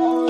Oh.